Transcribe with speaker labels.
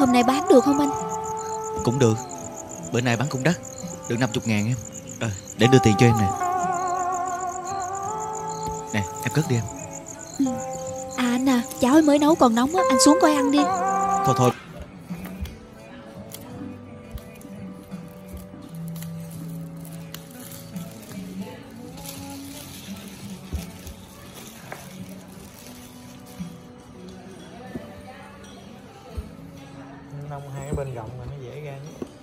Speaker 1: Hôm nay bán được không anh?
Speaker 2: Cũng được. Bữa nay bán cũng đắt. Được 50 ngàn em. Ờ, để đưa tiền cho em nè. Nè, em cất đi em.
Speaker 1: À anh à Cháo mới nấu còn nóng á. Anh xuống coi ăn đi.
Speaker 2: Thôi thôi
Speaker 3: nông hai cái bên rộng là nó dễ ra nhất.